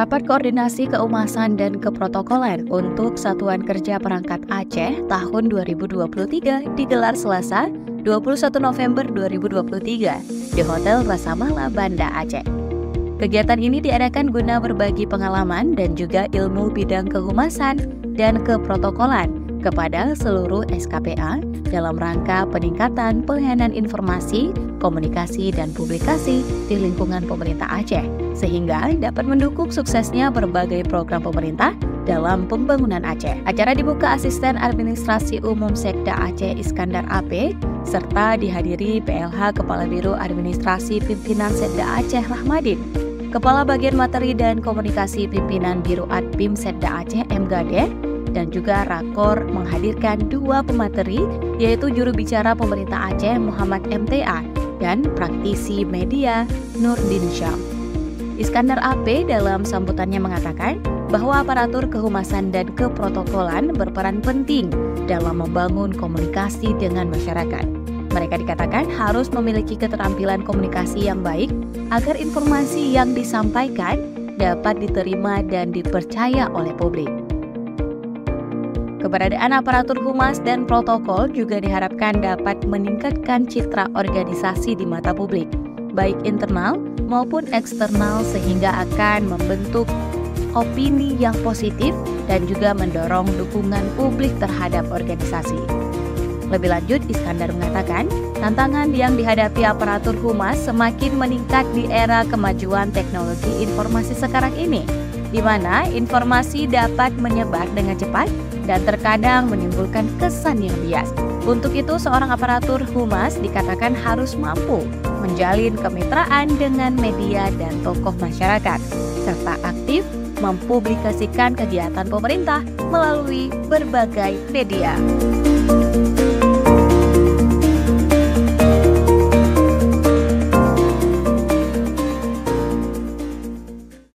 Rapat Koordinasi Keumasan dan Keprotokolan untuk Satuan Kerja Perangkat Aceh tahun 2023 digelar Selasa 21 November 2023 di Hotel Rasamala Banda Aceh. Kegiatan ini diadakan guna berbagi pengalaman dan juga ilmu bidang kehumasan dan keprotokolan kepada seluruh SKPA dalam rangka peningkatan pelayanan informasi, komunikasi, dan publikasi di lingkungan pemerintah Aceh, sehingga dapat mendukung suksesnya berbagai program pemerintah dalam pembangunan Aceh. Acara dibuka Asisten Administrasi Umum Sekda Aceh Iskandar AP, serta dihadiri PLH Kepala Biro Administrasi Pimpinan Sekda Aceh Rahmadin, Kepala Bagian Materi dan Komunikasi Pimpinan Biro Adpim Sekda Aceh M. Gade, dan juga Rakor menghadirkan dua pemateri yaitu juru bicara pemerintah Aceh Muhammad MTA dan praktisi media Nurdin Syam. Iskandar AP dalam sambutannya mengatakan bahwa aparatur kehumasan dan keprotokolan berperan penting dalam membangun komunikasi dengan masyarakat. Mereka dikatakan harus memiliki keterampilan komunikasi yang baik agar informasi yang disampaikan dapat diterima dan dipercaya oleh publik. Keberadaan aparatur humas dan protokol juga diharapkan dapat meningkatkan citra organisasi di mata publik, baik internal maupun eksternal sehingga akan membentuk opini yang positif dan juga mendorong dukungan publik terhadap organisasi. Lebih lanjut, Iskandar mengatakan, tantangan yang dihadapi aparatur humas semakin meningkat di era kemajuan teknologi informasi sekarang ini, di mana informasi dapat menyebar dengan cepat dan terkadang menimbulkan kesan yang bias. Untuk itu, seorang aparatur humas dikatakan harus mampu menjalin kemitraan dengan media dan tokoh masyarakat, serta aktif mempublikasikan kegiatan pemerintah melalui berbagai media.